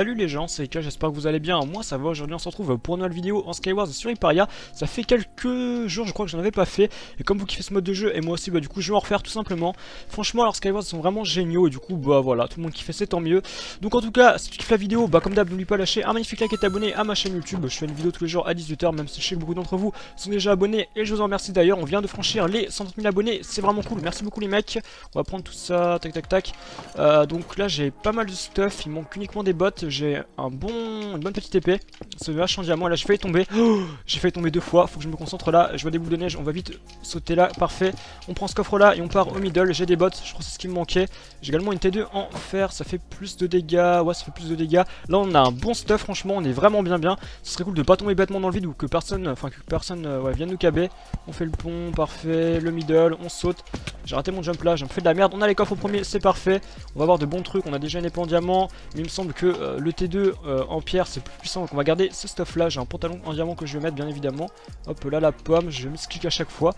Salut les gens, c'est K, j'espère que vous allez bien. Moi ça va, aujourd'hui on se retrouve pour une nouvelle vidéo en Skywars sur Hyparia. Ça fait quelques jours, je crois que j'en avais pas fait. Et comme vous kiffez ce mode de jeu, et moi aussi, bah du coup je vais en refaire tout simplement. Franchement, alors Skywars sont vraiment géniaux, et du coup, bah voilà, tout le monde kiffe, c'est tant mieux. Donc en tout cas, si tu kiffes la vidéo, bah comme d'hab, n'oublie pas de lâcher un magnifique like et t'abonner à ma chaîne YouTube. Je fais une vidéo tous les jours à 18h, même si je sais que beaucoup d'entre vous sont déjà abonnés. Et je vous en remercie d'ailleurs, on vient de franchir les 130 000 abonnés, c'est vraiment cool. Merci beaucoup les mecs. On va prendre tout ça, tac tac tac. Euh, donc là, j'ai pas mal de stuff, il manque uniquement des bottes. J'ai un bon, une bonne petite épée. C'est vachement diamant. Là, j'ai failli tomber. Oh, j'ai failli tomber deux fois. Faut que je me concentre là. Je vois des boules de neige. On va vite sauter là. Parfait. On prend ce coffre là et on part au middle. J'ai des bottes. Je crois que c'est ce qui me manquait. J'ai également une T2 en fer. Ça fait plus de dégâts. Ouais, ça fait plus de dégâts. Là, on a un bon stuff. Franchement, on est vraiment bien bien. Ce serait cool de pas tomber bêtement dans le vide ou que personne, enfin que personne, euh, vienne nous caber. On fait le pont. Parfait. Le middle. On saute. J'ai raté mon jump là. J'ai fait de la merde. On a les coffres au premier. C'est parfait. On va avoir de bons trucs. On a déjà une épée en diamant. Mais il me semble que euh, le T2 euh, en pierre c'est plus puissant. Donc on va garder ce stuff là j'ai un pantalon en diamant que je vais mettre bien évidemment. Hop là la pomme je vais à chaque fois.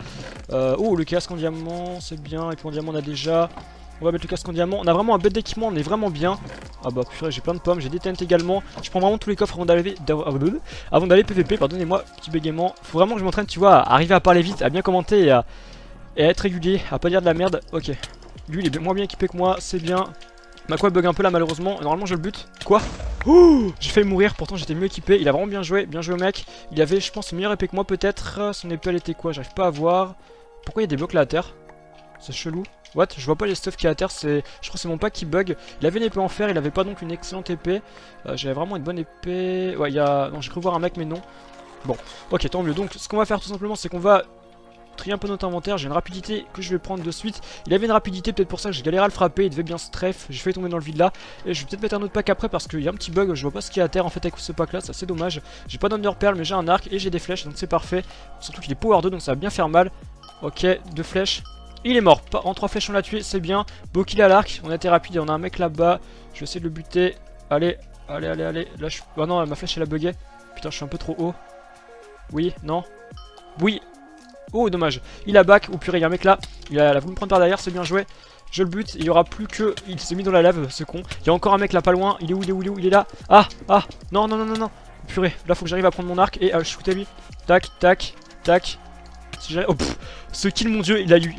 Euh, oh le casque en diamant c'est bien. Et puis en diamant on a déjà on va mettre le casque en diamant. On a vraiment un bête d'équipement on est vraiment bien. Ah bah purée j'ai plein de pommes j'ai des TNT également. Je prends vraiment tous les coffres avant d'aller avant d'aller PVP pardonnez-moi petit bégaiement. Faut vraiment que je m'entraîne tu vois à arriver à parler vite à bien commenter et à, et à être régulier à pas dire de la merde. Ok. Lui il est moins bien équipé que moi c'est bien Ma quoi bug un peu là malheureusement, normalement je le bute. Quoi J'ai failli mourir, pourtant j'étais mieux équipé, il a vraiment bien joué, bien joué mec. Il avait je pense une meilleure épée que moi peut-être, son épée elle était quoi J'arrive pas à voir. Pourquoi il y a des blocs là à terre C'est chelou. What Je vois pas les stuff qui est à terre, c'est. Je crois que c'est mon pack qui bug. Il avait une épée en fer, il avait pas donc une excellente épée. Euh, J'avais vraiment une bonne épée. Ouais, il y a. Non, j'ai cru voir un mec, mais non. Bon, ok, tant mieux. Donc, ce qu'on va faire tout simplement, c'est qu'on va trier un peu notre inventaire, j'ai une rapidité que je vais prendre de suite. Il avait une rapidité, peut-être pour ça que j'ai galéré à le frapper, il devait bien strafe, j'ai failli tomber dans le vide là. Et je vais peut-être mettre un autre pack après parce qu'il y a un petit bug, je vois pas ce qu'il y a à terre en fait avec ce pack là, c'est assez dommage. J'ai pas d'underpearl mais j'ai un arc et j'ai des flèches donc c'est parfait. Surtout qu'il est power 2 donc ça va bien faire mal. Ok, deux flèches. Il est mort, en trois flèches on l'a tué, c'est bien. Beau kill à l'arc, on a été rapide et on a un mec là-bas. Je vais essayer de le buter. Allez, allez, allez, allez. Là je... Oh non, ma flèche elle a bugué. Putain, je suis un peu trop haut. Oui, non. Oui, Oh, dommage. Il a back. Oh purée, il y a un mec là. Il a, voulu me prendre par derrière, c'est bien joué. Je le bute. Il y aura plus que. Il s'est mis dans la lave, ce con. Il y a encore un mec là, pas loin. Il est où Il est où Il est où? Il est là. Ah Ah Non, non, non, non, non. Purée. Là, faut que j'arrive à prendre mon arc et à shooter lui. Tac, tac, tac. Si oh, pff, ce kill, mon dieu, il a eu.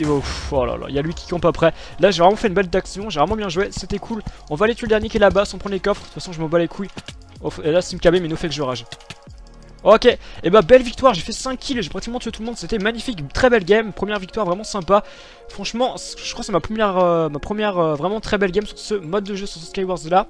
Oh, là là, il y a lui qui campe après. Là, j'ai vraiment fait une belle d'action. J'ai vraiment bien joué. C'était cool. On va aller tuer le dernier qui est là-bas sans prendre les coffres. De toute façon, je m'en bats les couilles. Et là, c'est mais nous fait que je rage. Ok, et bah belle victoire, j'ai fait 5 kills, j'ai pratiquement tué tout le monde, c'était magnifique, très belle game, première victoire vraiment sympa. Franchement, je crois que c'est ma première, euh, ma première euh, vraiment très belle game sur ce mode de jeu, sur ce Skywars là.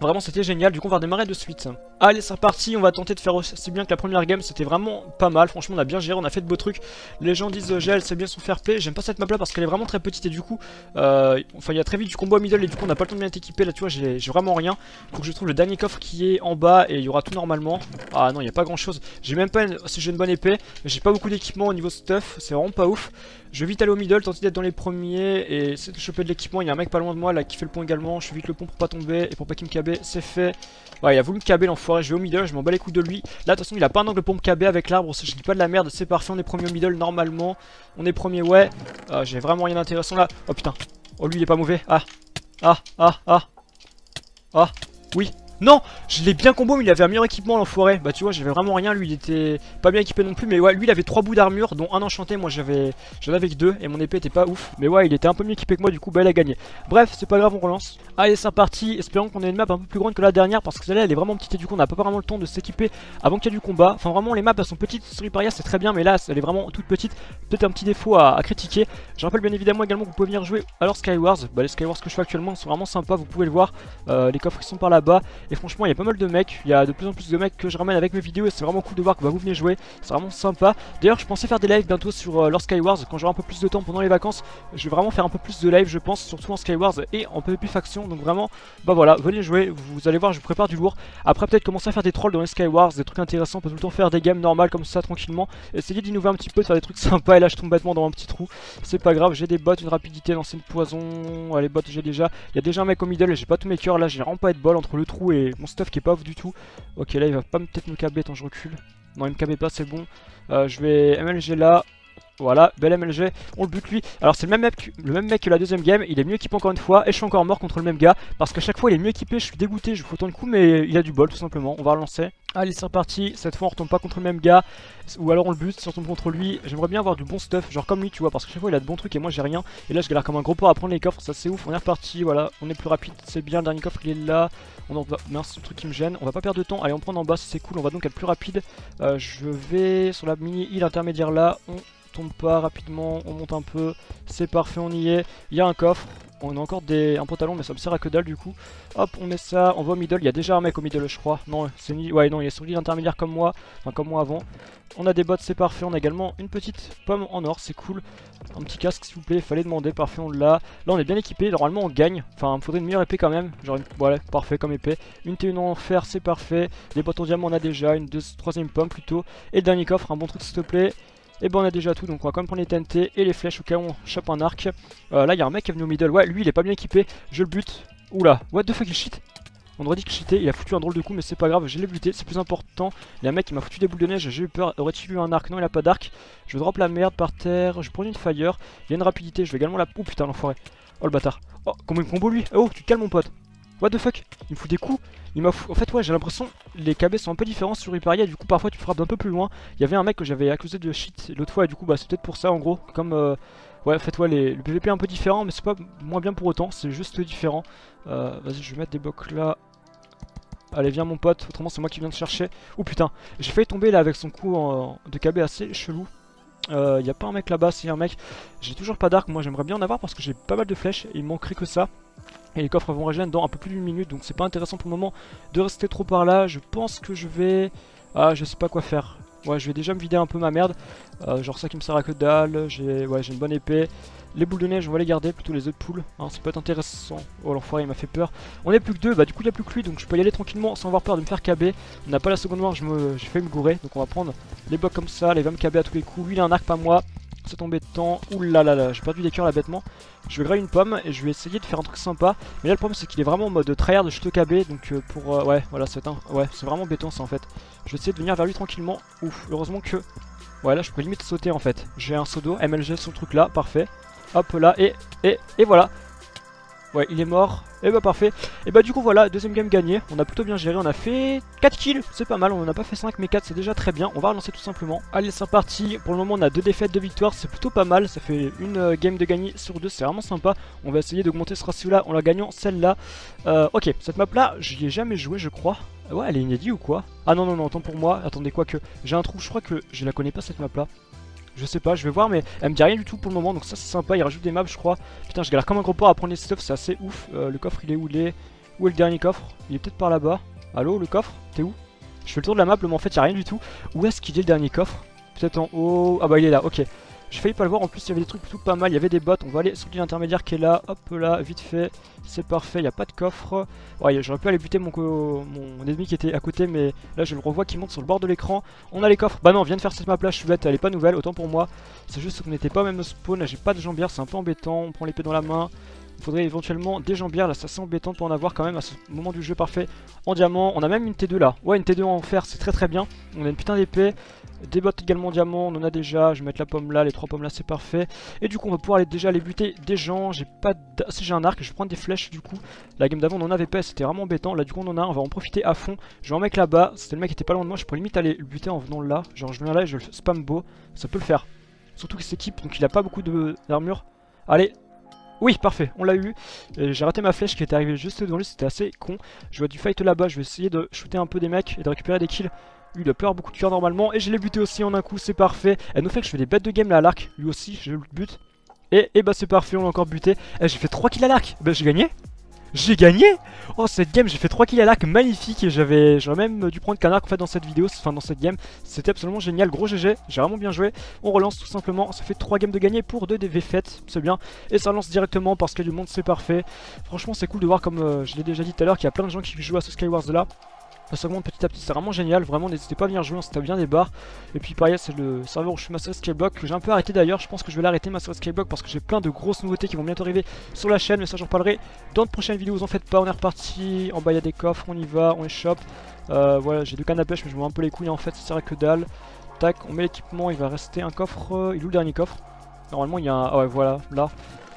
Vraiment c'était génial, du coup on va redémarrer de suite. Allez c'est reparti, on va tenter de faire aussi bien que la première game, c'était vraiment pas mal, franchement on a bien géré, on a fait de beaux trucs. Les gens disent euh, gel, c'est bien son fair play, j'aime pas cette map là parce qu'elle est vraiment très petite et du coup, euh, enfin il y a très vite du combo à middle et du coup on n'a pas le temps de bien être équipé, là tu vois j'ai vraiment rien. Faut que je trouve le dernier coffre qui est en bas et il y aura tout normalement. Ah non il n'y a pas grand chose, j'ai même pas, si j'ai une bonne épée, j'ai pas beaucoup d'équipement au niveau stuff, c'est vraiment pas ouf. Je vais vite aller au middle, tenter d'être dans les premiers et essayer de choper de l'équipement. Il y a un mec pas loin de moi là qui fait le pont également. Je fais vite le pont pour pas tomber et pour pas qu'il me cabe. C'est fait. Ouais, il a voulu me caber Je vais au middle, je m'en bats les couilles de lui. Là, de toute façon, il a pas un angle me caber avec l'arbre. Je dis pas de la merde, c'est parfait. On est premier au middle normalement. On est premier, ouais. Ah, j'ai vraiment rien d'intéressant là. Oh putain. Oh, lui il est pas mauvais. Ah, ah, ah, ah. Ah, oui. Non Je l'ai bien combo mais il avait un meilleur équipement l'enfoiré Bah tu vois j'avais vraiment rien. Lui il était pas bien équipé non plus Mais ouais lui il avait trois bouts d'armure dont un enchanté. Moi j'avais j'en avais que deux et mon épée était pas ouf. Mais ouais il était un peu mieux équipé que moi du coup bah il a gagné Bref c'est pas grave on relance. Allez c'est parti. Espérons qu'on ait une map un peu plus grande que la dernière Parce que celle-là elle est vraiment petite et du coup on n'a pas vraiment le temps de s'équiper Avant qu'il y ait du combat. Enfin vraiment les maps elles sont petites. Sur Hyperia c'est très bien Mais là elle est vraiment toute petite. Peut-être un petit défaut à, critiquer. Je rappelle bien évidemment également que vous pouvez venir jouer alors Skywars. Bah les Skywars que je fais actuellement sont vraiment sympas Vous pouvez le voir. Euh, Les coffres sont par là-bas Et franchement il y a pas mal de mecs, il y a de plus en plus de mecs que je ramène avec mes vidéos et c'est vraiment cool de voir que vous venez jouer, c'est vraiment sympa. D'ailleurs je pensais faire des lives bientôt sur euh, Lord Skywars. Quand j'aurai un peu plus de temps pendant les vacances, je vais vraiment faire un peu plus de live je pense, surtout en Skywars et en PvP faction, donc vraiment, bah voilà, venez jouer, vous allez voir je prépare du lourd. Après peut-être commencer à faire des trolls dans les Skywars, des trucs intéressants, on peut tout le temps faire des games normales comme ça tranquillement, essayer d'innover un petit peu, de faire des trucs sympas et là je tombe bêtement dans un petit trou, c'est pas grave, j'ai des bots, une rapidité, lancer poison, allez bots j'ai déjà, il y a déjà un mec au middle j'ai pas tous mes cœurs là, j'ai vraiment pas être bol entre le trou et mon stuff qui est pas off du tout. Ok, là il va pas peut-être me câbler tant je recule. Non, il me câble pas, c'est bon. Euh, je vais MLG là. Voilà, bel MLG, on le bute lui. Alors c'est le le même mec que la deuxième game, il est mieux équipé encore une fois et je suis encore mort contre le même gars parce qu'à chaque fois il est mieux équipé, je suis dégoûté, je fais autant de coups mais il a du bol tout simplement. On va relancer. Allez c'est reparti, cette fois on retombe pas contre le même gars ou alors on le bute si on tombe contre lui. J'aimerais bien avoir du bon stuff, genre comme lui tu vois parce que chaque fois il a de bons trucs et moi j'ai rien. Et là je galère comme un gros porc à prendre les coffres, ça c'est ouf. On est reparti, voilà, on est plus rapide, c'est bien, le dernier coffre il est là. On en va, mince, le truc qui me gêne. On va pas perdre de temps, allez on prend en bas, c'est cool, on va donc être plus rapide. Euh, je vais sur la mini île intermédiaire là, on tombe pas rapidement, on monte un peu, c'est parfait, on y est. Il y a un coffre, on a encore des, un pantalon, mais ça me sert à que dalle du coup. Hop, on met ça, on va au middle, il y a déjà un mec au middle je crois. Non, c'est ni... ouais, non, il est sur l'île intermédiaire comme moi, enfin comme moi avant. On a des bottes, c'est parfait, on a également une petite pomme en or, c'est cool. Un petit casque s'il vous plaît, fallait demander, parfait, on l'a. Là on est bien équipé, normalement on gagne. Enfin, il faudrait une meilleure épée quand même. Genre, une... voilà, parfait comme épée. Une T1 en fer, c'est parfait. Des bottes en diamant, on a déjà. Une deux... troisième pomme plutôt. Et dernier coffre, un bon truc s'il te plaît. Et ben on a déjà tout, donc on va quand même prendre les TNT et les flèches au cas où on chope un arc. Euh, là il y a un mec qui est venu au middle, ouais lui il est pas bien équipé, je le bute. Oula, what the fuck il cheat On aurait dit qu'il cheatait, il a foutu un drôle de coup mais c'est pas grave, je l'ai buté, c'est plus important. Il y a un mec qui m'a foutu des boules de neige, j'ai eu peur, aurait-il eu un arc? Non il a pas d'arc. Je drop la merde par terre, je prends une fire, il y a une rapidité, je vais également la... Oh putain l'enfoiré. Oh le bâtard. Oh comment il me combo lui Oh tu calmes mon pote. What the fuck? Il me fout des coups il m'a En fait ouais j'ai l'impression les KB sont un peu différents sur Hyperia du coup parfois tu frappes un peu plus loin. Il y avait un mec que j'avais accusé de shit l'autre fois et du coup bah c'est peut-être pour ça en gros. Comme euh... ouais en fait le PVP est un peu différent mais c'est pas moins bien pour autant, c'est juste différent. Euh... Vas-y je vais mettre des blocs là. Allez viens mon pote, autrement c'est moi qui viens de chercher. Oh putain, j'ai failli tomber là avec son coup de KB assez chelou. Il euh, a pas un mec là-bas, c'est un mec. J'ai toujours pas d'arc, moi j'aimerais bien en avoir parce que j'ai pas mal de flèches. Et il manquerait que ça. Et les coffres vont régénérer dans un peu plus d'une minute, donc c'est pas intéressant pour le moment de rester trop par là. Je pense que je vais... Ah, je sais pas quoi faire. Ouais, je vais déjà me vider un peu ma merde. Euh, genre ça qui me sert à que dalle. J'ai une bonne épée. Les boules de neige, on va les garder, plutôt les autres poules. Hein, ça peut être intéressant. Oh l'enfoiré, il m'a fait peur. On est plus que deux, bah du coup il n'y a plus que lui, donc je peux y aller tranquillement sans avoir peur de me faire KB. On n'a pas la seconde noire, j'ai fait me gourer. Donc on va prendre les blocs comme ça, les va me KB à tous les coups. Lui il a un arc, pas moi. C'est temps. Ouh là là là, j'ai perdu des cœurs là bêtement. Je vais grailler une pomme et je vais essayer de faire un truc sympa. Mais là le problème c'est qu'il est vraiment en mode tryhard KB. Donc euh, pour... Euh, ouais, voilà, c'est un... ouais, vraiment béton ça en fait. Je vais essayer de venir vers lui tranquillement. Ouf, heureusement que... Ouais là je peux limite sauter en fait. J'ai un pseudo, MLG sur truc là, parfait. Hop là, et, et, et voilà. Ouais, il est mort. Et bah parfait. Et bah du coup voilà, deuxième game gagné. On a plutôt bien géré. On a fait 4 kills. C'est pas mal. On en a pas fait 5 mais 4 c'est déjà très bien. On va relancer tout simplement. Allez c'est reparti. Pour le moment on a deux défaites, deux victoires. C'est plutôt pas mal. Ça fait une euh, game de gagner sur deux. C'est vraiment sympa. On va essayer d'augmenter ce ratio là en la gagnant celle-là. Euh, ok, cette map là, j'y ai jamais joué je crois. Ouais, elle est inédite ou quoi? Ah non non non, attends pour moi. Attendez quoi que j'ai un trou. Je crois que je la connais pas cette map là. Je sais pas, je vais voir, mais elle me dit rien du tout pour le moment, donc ça c'est sympa. Il rajoute des maps, je crois. Putain, je galère comme un gros porc à prendre les stuff, c'est assez ouf. Euh, le coffre, il est où il est Où est le dernier coffre? Il est peut-être par là-bas. Allô, le coffre? T'es où? Je fais le tour de la map, mais en fait, il a rien du tout. Où est-ce qu'il est le dernier coffre? Peut-être en haut. Ah bah, il est là, ok. J'ai failli pas le voir, en plus il y avait des trucs plutôt pas mal, il y avait des bots, on va aller sur l'île intermédiaire qui est là, hop là, vite fait, c'est parfait, il n'y a pas de coffre. Ouais, j'aurais pu aller buter mon, mon ennemi qui était à côté, mais là je le revois qui monte sur le bord de l'écran. On a les coffres, bah non, on vient de faire cette map là, je suis bête, elle est pas nouvelle, autant pour moi. C'est juste qu'on n'était pas au même spawn, là j'ai pas de jambière, c'est un peu embêtant, on prend l'épée dans la main. Il faudrait éventuellement des jambières, là c'est assez embêtant pour en avoir quand même à ce moment du jeu parfait en diamant. On a même une T2 là, ouais une T2 en fer c'est très très bien. On a une putain d'épée, des bottes également en diamant, on en a déjà, je vais mettre la pomme là, les trois pommes là c'est parfait. Et du coup on va pouvoir aller déjà aller buter des gens, j'ai pas de... si j'ai un arc, je vais prendre des flèches du coup. La game d'avant on en avait pas, c'était vraiment embêtant, là du coup on en a on va en profiter à fond. Je vais un mec là-bas, c'était le mec qui était pas loin de moi, je pourrais limite aller le buter en venant là. Genre je viens là et je le spam beau, ça peut le faire. Surtout qu'il s'équipe, donc il a pas beaucoup d'armure. Allez, oui, parfait, on l'a eu. J'ai raté ma flèche qui était arrivée juste devant lui, c'était assez con. Je vois du fight là-bas, je vais essayer de shooter un peu des mecs et de récupérer des kills. Lui, il a peur beaucoup de cœur normalement. Et je l'ai buté aussi en un coup, c'est parfait. Elle nous fait que je fais des bêtes de game là à l'arc. Lui aussi, je le bute. Et, et bah c'est parfait, on l'a encore buté. Et j'ai fait 3 kills à l'arc. Bah j'ai gagné. J'ai gagné. Oh cette game j'ai fait 3 kills à l'arc magnifique et j'avais j'aurais même dû prendre qu'un arc en fait dans cette vidéo, enfin dans cette game. C'était absolument génial, gros GG, j'ai vraiment bien joué. On relance tout simplement, ça fait 3 games de gagner pour 2 DV faites, c'est bien. Et ça lance directement parce a du monde c'est parfait. Franchement c'est cool de voir comme euh, je l'ai déjà dit tout à l'heure qu'il y a plein de gens qui jouent à ce Skywars là ça s'augmente petit à petit, c'est vraiment génial, vraiment n'hésitez pas à venir jouer, on se bien des barres. Et puis pareil, c'est le serveur où je suis Master Skyblock, que j'ai un peu arrêté d'ailleurs, je pense que je vais l'arrêter Master Skyblock parce que j'ai plein de grosses nouveautés qui vont bientôt arriver sur la chaîne, mais ça j'en parlerai dans de prochaines vidéos, vous en faites pas, on est reparti, en bas il y a des coffres, on y va, on les chope. Euh, voilà, j'ai deux cannes à pêche mais je me vois un peu les couilles en fait, ça sert à que dalle. tac, on met l'équipement, il va rester un coffre, euh, il est où le dernier coffre? Normalement il y a un, ah ouais voilà, là,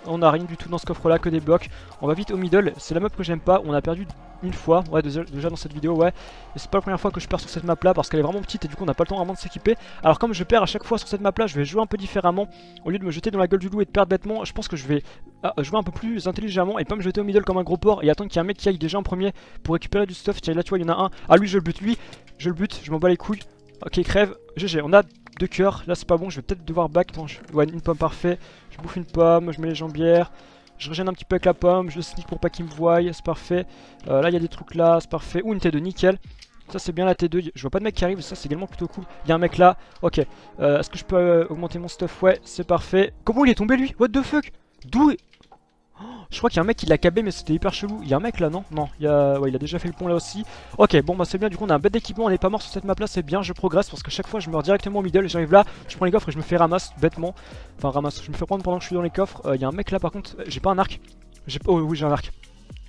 on a rien du tout dans ce coffre là, que des blocs, on va vite au middle, c'est la map que j'aime pas, on a perdu une fois, ouais déjà, dans cette vidéo, ouais, et c'est pas la première fois que je perds sur cette map là parce qu'elle est vraiment petite et du coup on n'a pas le temps vraiment de s'équiper. Alors comme je perds à chaque fois sur cette map là, je vais jouer un peu différemment, au lieu de me jeter dans la gueule du loup et de perdre bêtement, je pense que je vais ah, jouer un peu plus intelligemment et pas me jeter au middle comme un gros porc et attendre qu'il y ait un mec qui aille déjà en premier pour récupérer du stuff. Tiens là tu vois il y en a un, ah lui je le bute, lui. Je le bute, je m'en bats les couilles. Ok crève, GG, on a deux cœurs, là c'est pas bon, je vais peut-être devoir back, ouais une pomme parfait, je bouffe une pomme, je mets les jambières, je régène un petit peu avec la pomme, je sneak pour pas qu'il me voie, c'est parfait. Euh, là il y a des trucs là, c'est parfait. Ou une T2, nickel. Ça c'est bien la T2, je vois pas de mec qui arrive, ça c'est également plutôt cool. Il y a un mec là, ok. Euh, est-ce que je peux euh, augmenter mon stuff? Ouais, c'est parfait. Comment il est tombé lui? What the fuck? D'où je crois qu'il y a un mec qui l'a cabé mais c'était hyper chelou. Il y a un mec là non? Non, il, y a... Ouais, il a déjà fait le pont là aussi. Ok bon bah c'est bien du coup on a un bête d'équipement, on est pas mort sur cette map là c'est bien, je progresse parce que chaque fois je meurs directement au middle, j'arrive là, je prends les coffres et je me fais ramasse bêtement. Enfin ramasse, je me fais prendre pendant que je suis dans les coffres. Euh, il y a un mec là par contre, j'ai pas un arc. Oh oui j'ai un arc.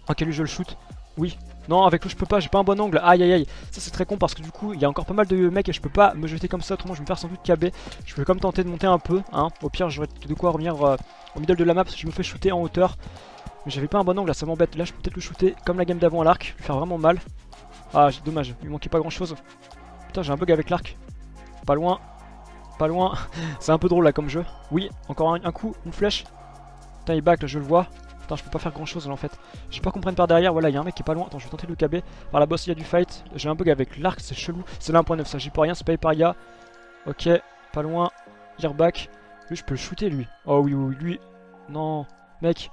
Ok lui je le shoot. Oui, non, avec lui je peux pas, j'ai pas un bon angle. Aïe aïe aïe. Ça c'est très con parce que du coup il y a encore pas mal de mecs et je peux pas me jeter comme ça, autrement je vais me faire sans doute KB. Je vais comme tenter de monter un peu, hein. Au pire j'aurais de quoi revenir euh, au middle de la map si je me fais shooter en hauteur. Mais j'avais pas un bon angle là, ça m'embête. Là je peux peut-être le shooter comme la game d'avant à l'arc, lui faire vraiment mal. Ah dommage, il manquait pas grand chose. Putain j'ai un bug avec l'arc. Pas loin, pas loin. c'est un peu drôle là comme jeu. Oui, encore un, coup, une flèche. Putain il back là, je le vois. Putain, je peux pas faire grand chose là en fait. J'ai pas compris par derrière. Voilà, il y a un mec qui est pas loin. Attends, je vais tenter de le KB. Par la boss, il y a du fight. J'ai un bug avec l'arc, c'est chelou. C'est là 1.9, ça, j'y peux rien. C'est pas Paria. Ok, pas loin. back. Lui, je peux le shooter lui. Oh oui, oui, lui. Non, mec.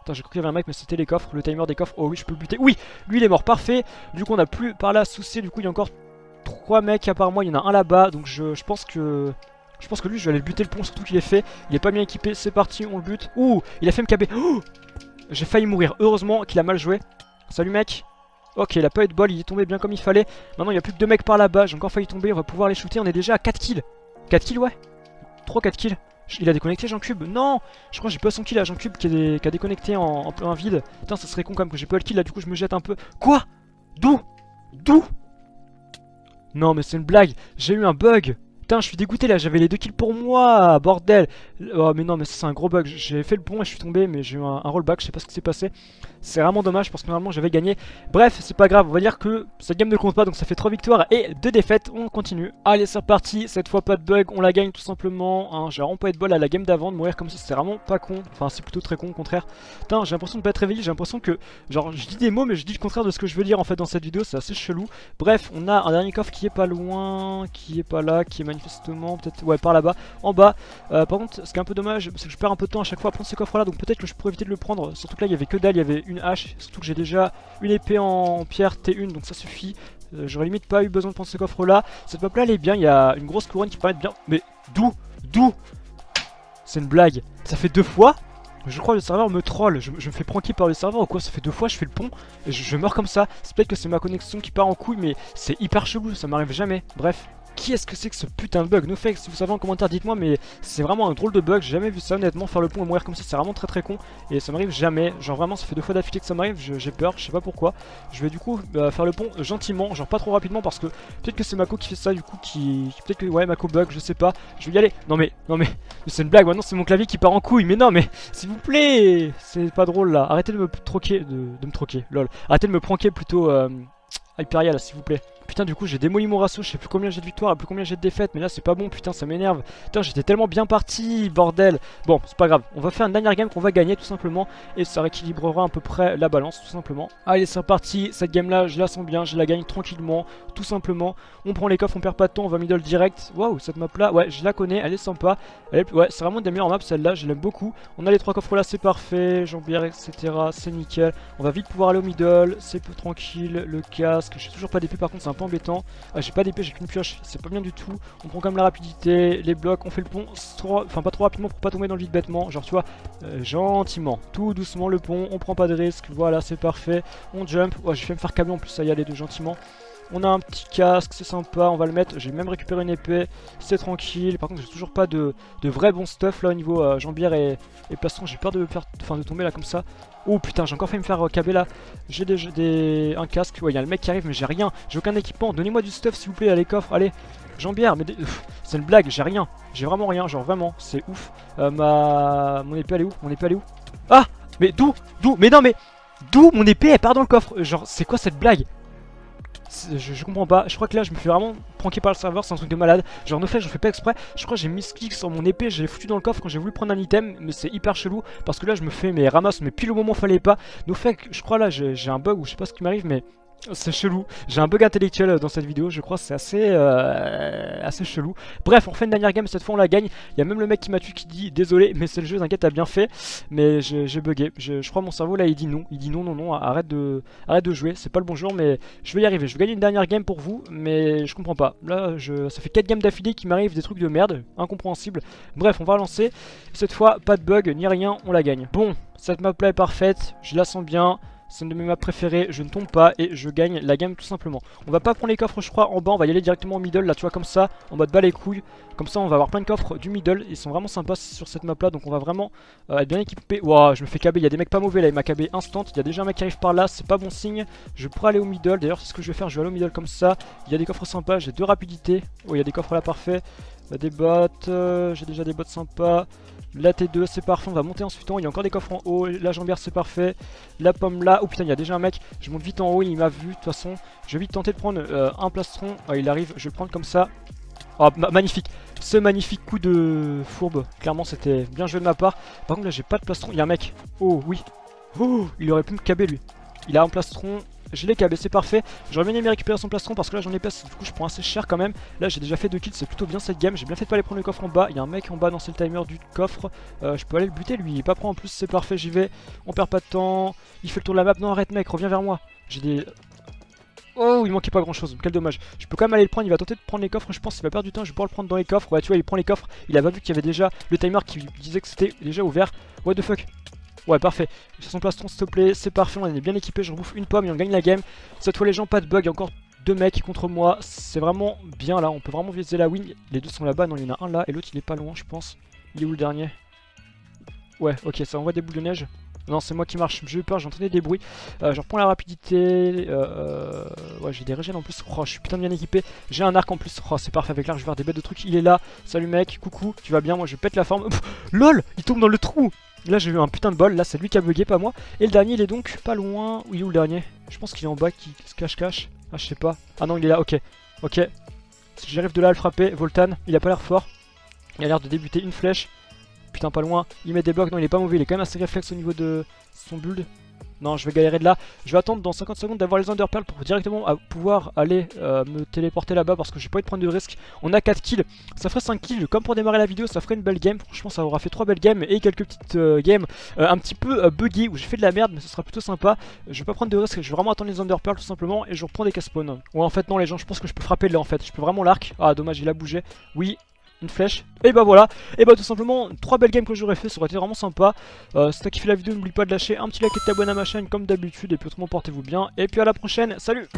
Attends, j'ai cru qu'il y avait un mec, mais c'était les coffres. Le timer des coffres. Oh oui, je peux le buter. Oui, lui, il est mort. Parfait. Du coup, on a plus par là souci. Du coup, il y a encore trois mecs à part moi. Il y en a un là-bas. Donc, je, je pense que. Je pense que lui, je vais aller le buter le pont, surtout qu'il est fait. Il est pas bien équipé, c'est parti, on le bute. Ouh, il a fait MKB. Oh J'ai failli mourir, heureusement qu'il a mal joué. Salut mec. Ok, il a pas eu de bol, il est tombé bien comme il fallait. Maintenant, il y a plus que deux mecs par là-bas, j'ai encore failli tomber, on va pouvoir les shooter. On est déjà à 4 kills. 4 kills, ouais. 3-4 kills. Il a déconnecté Jean Cube Non Je crois que j'ai pas son kill à Jean Cube qui, a déconnecté en, plein vide. Putain, ça serait con quand même que j'ai pas le kill là, du coup je me jette un peu. Quoi? D'où? D'où? Non, mais c'est une blague. J'ai eu un bug. Putain, je suis dégoûté là, j'avais les deux kills pour moi, bordel Oh mais non, mais c'est un gros bug, j'ai fait le pont et je suis tombé, mais j'ai eu un, rollback, je sais pas ce qui s'est passé. C'est vraiment dommage parce que normalement j'avais gagné. Bref, c'est pas grave, on va dire que cette game ne compte pas, donc ça fait 3 victoires et 2 défaites, on continue. Allez, c'est reparti, cette fois pas de bug, on la gagne tout simplement. J'ai vraiment pas eu de bol à la game d'avant, de mourir comme ça, c'est vraiment pas con. Enfin, c'est plutôt très con au contraire. Putain, j'ai l'impression de pas être réveillé, j'ai l'impression que, genre, je dis des mots, mais je dis le contraire de ce que je veux dire en fait dans cette vidéo, c'est assez chelou. Bref, on a un dernier coffre qui est pas loin, qui est pas là, qui est manifestement peut-être ouais, par là-bas, en bas. Euh, par contre, ce qui est un peu dommage, c'est que je perds un peu de temps à chaque fois à prendre ces coffres-là, donc peut-être que je pourrais éviter de le prendre. Surtout que là, il y avait que dalle, il y avait une hache, surtout que j'ai déjà une épée en pierre T1, donc ça suffit. Euh, j'aurais limite pas eu besoin de prendre ce coffre-là. Cette map-là, elle est bien, il y a une grosse couronne qui permet de bien... Mais d'où? D'où? C'est une blague. Ça fait deux fois? Je crois que le serveur me troll, je, me fais pranker par le serveur ou quoi, ça fait deux fois je fais le pont et je, je meurs comme ça. C'est peut-être que c'est ma connexion qui part en couille mais c'est hyper chelou, ça m'arrive jamais. Bref, qui est-ce que c'est que ce putain de bug No fake, si vous savez en commentaire dites-moi mais c'est vraiment un drôle de bug, j'ai jamais vu ça honnêtement, faire le pont et mourir comme ça c'est vraiment très très con. Et ça m'arrive jamais, genre vraiment ça fait deux fois d'affilée que ça m'arrive, j'ai peur, je sais pas pourquoi. Je vais du coup bah, faire le pont gentiment, genre pas trop rapidement parce que peut-être que c'est Mako qui fait ça du coup qui, peut-être que ouais Mako bug, je sais pas, je vais y aller, non mais, non mais, c'est une blague, maintenant c'est mon clavier qui part en couille, mais non mais, s'il vous plaît, c'est pas drôle là, arrêtez de me troquer, de, me troquer, lol, arrêtez de me pranker plutôt euh, Hyperia s'il vous plaît Putain du coup j'ai démoli mon ratio, je sais plus combien j'ai de victoires, plus combien j'ai de défaites, mais là c'est pas bon, putain ça m'énerve. Putain j'étais tellement bien parti, bordel. Bon c'est pas grave, on va faire une dernière game qu'on va gagner tout simplement, et ça rééquilibrera à peu près la balance tout simplement. Allez c'est reparti, cette game là je la sens bien, je la gagne tranquillement, tout simplement. On prend les coffres, on perd pas de temps, on va middle direct. Waouh cette map là, ouais je la connais, elle est sympa. Ouais c'est vraiment une des meilleures maps celle-là, je l'aime beaucoup. On a les trois coffres là, c'est parfait, jambière etc, c'est nickel. On va vite pouvoir aller au middle, c'est tranquille, le casque, je suis toujours pas d'épée par contre un peu embêtant. Ah, j'ai pas d'épée, j'ai qu'une pioche, c'est pas bien du tout. On prend quand même la rapidité, les blocs, on fait le pont, enfin pas trop rapidement pour pas tomber dans le vide bêtement. Genre tu vois, euh, gentiment, tout doucement le pont, on prend pas de risque, voilà c'est parfait. On jump, ouais, j'ai fait me faire câbler en plus, ça y aller de gentiment. On a un petit casque, c'est sympa, on va le mettre. J'ai même récupéré une épée, c'est tranquille. Par contre, j'ai toujours pas de, vrai bon stuff là au niveau euh, jambière et, et plastron. J'ai peur de, faire, de tomber là comme ça. Oh putain, j'ai encore failli me faire euh, là. J'ai des, un casque, ouais, il y a le mec qui arrive, mais j'ai rien. J'ai aucun équipement. Donnez-moi du stuff s'il vous plaît, à les coffres, allez. Jambière, mais c'est une blague, j'ai rien. J'ai vraiment rien, genre vraiment, c'est ouf. Euh, ma... Mon épée elle est où? Mon épée elle est où? Ah Mais d'où? D'où? Mais non mais D'où mon épée? Elle part dans le coffre Genre c'est quoi cette blague? Je, comprends pas, je crois que là je me fais vraiment pranker par le serveur, c'est un truc de malade. Genre no fait je fais pas exprès, je crois que j'ai mis ce clic sur mon épée, j'ai foutu dans le coffre quand j'ai voulu prendre un item Mais c'est hyper chelou, parce que là je me fais mes ramasses mais pile au moment fallait pas. No fait je crois là j'ai un bug ou je sais pas ce qui m'arrive mais c'est chelou. J'ai un bug intellectuel euh, dans cette vidéo, je crois, c'est assez, euh, assez chelou. Bref, on fait une dernière game, cette fois on la gagne. Il y a même le mec qui m'a tué qui dit désolé, mais c'est le jeu, t'inquiète, t'as bien fait. Mais j'ai bugué. Je, crois mon cerveau là il dit non. Il dit non, non, non, arrête de, arrête de jouer. C'est pas le bon jour, mais je vais y arriver. Je vais gagner une dernière game pour vous, mais je comprends pas. Là, je, ça fait 4 games d'affilée qui m'arrivent des trucs de merde, incompréhensible. Bref, on va lancer. Cette fois, pas de bug ni rien, on la gagne. Bon, cette map là est parfaite, je la sens bien. C'est une de mes maps préférées, je ne tombe pas et je gagne la game tout simplement. On va pas prendre les coffres je crois en bas, on va y aller directement au middle là tu vois comme ça, en mode bas les couilles. Comme ça on va avoir plein de coffres du middle, ils sont vraiment sympas sur cette map là donc on va vraiment euh, être bien équipé. Waouh je me fais KB, il y a des mecs pas mauvais là, il m'a KB instant, il y a déjà un mec qui arrive par là, c'est pas bon signe. Je pourrais aller au middle, d'ailleurs c'est ce que je vais faire, je vais aller au middle comme ça. Il y a des coffres sympas, j'ai deux rapidités, oh il y a des coffres là parfait. Des bottes, euh, j'ai déjà des bottes sympas. La T2 c'est parfait, on va monter ensuite en haut, il y a encore des coffres en haut, la jambière c'est parfait, la pomme là, oh putain il y a déjà un mec, je monte vite en haut, il m'a vu de toute façon, je vais vite tenter de prendre euh, un plastron, oh, il arrive, je vais prendre comme ça, oh magnifique, ce magnifique coup de fourbe, clairement c'était bien joué de ma part, par contre là j'ai pas de plastron, il y a un mec, oh oui, oh il aurait pu me caber lui, il a un plastron, je l'ai KB, c'est parfait. J'aurais bien aimé récupérer son plastron parce que là j'en ai pas, du coup je prends assez cher quand même. Là j'ai déjà fait deux kills, c'est plutôt bien cette game. J'ai bien fait de pas aller prendre le coffre en bas. Il y a un mec en bas dans le timer du coffre. Euh, je peux aller le buter lui, il est pas prêt en plus, c'est parfait, j'y vais. On perd pas de temps. Il fait le tour de la map. Non, arrête mec, reviens vers moi. J'ai des... Oh, il manquait pas grand chose, quel dommage. Je peux quand même aller le prendre, il va tenter de prendre les coffres, je pense qu'il va perdre du temps, je vais pouvoir le prendre dans les coffres. Ouais, tu vois, il prend les coffres, il a pas vu qu'il y avait déjà le timer qui disait que c'était déjà ouvert. What the fuck? Ouais, parfait. J'ai son plastron, s'il te plaît. C'est parfait, on est bien équipé. Je bouffe une pomme et on gagne la game. Cette fois, les gens, pas de bug. Encore deux mecs contre moi. C'est vraiment bien là. On peut vraiment viser la win. Les deux sont là-bas. Non, il y en a un là et l'autre, il est pas loin, je pense. Il est où le dernier? Ouais, ok, ça envoie des boules de neige. Non, c'est moi qui marche. J'ai eu peur, j'ai entendu des bruits. Euh, je reprends la rapidité. Euh, euh, ouais, j'ai des régènes en plus. Oh, je suis putain bien équipé. J'ai un arc en plus. Oh, c'est parfait avec l'arc. Je vais voir des bêtes de trucs. Il est là. Salut mec. Coucou. Tu vas bien Moi, je pète la forme. LOL Il tombe dans le trou. Là j'ai eu un putain de bol, là c'est lui qui a bugué, pas moi. Et le dernier il est donc pas loin. Est où le dernier? Je pense qu'il est en bas, qui se cache-cache. Ah je sais pas. Ah non il est là, ok. Ok. Si j'arrive de là à le frapper, Voltan, il a pas l'air fort. Il a l'air de débuter une flèche. Putain pas loin. Il met des blocs, non il est pas mauvais, il est quand même assez réflexe au niveau de son build. Non, je vais galérer de là. Je vais attendre dans 50 secondes d'avoir les Underpearls pour directement pouvoir aller euh, me téléporter là-bas parce que j'ai pas envie de prendre de risque. On a 4 kills, ça ferait 5 kills. Comme pour démarrer la vidéo, ça ferait une belle game. Franchement, ça aura fait 3 belles games et quelques petites euh, games euh, un petit peu buggy où j'ai fait de la merde, mais ce sera plutôt sympa. Je vais pas prendre de risque, je vais vraiment attendre les Underpearls tout simplement et je reprends des casse spawn. Ouais, en fait, non, les gens, je pense que je peux frapper là en fait. Je peux vraiment l'arc. Ah, dommage, il a bougé. Oui, une flèche. Et bah voilà, et bah tout simplement, trois belles games que j'aurais fait, ça aurait été vraiment sympa. Euh, si t'as kiffé la vidéo, n'oublie pas de lâcher un petit like et de t'abonner à ma chaîne comme d'habitude. Et puis autrement, portez-vous bien. Et puis à la prochaine, salut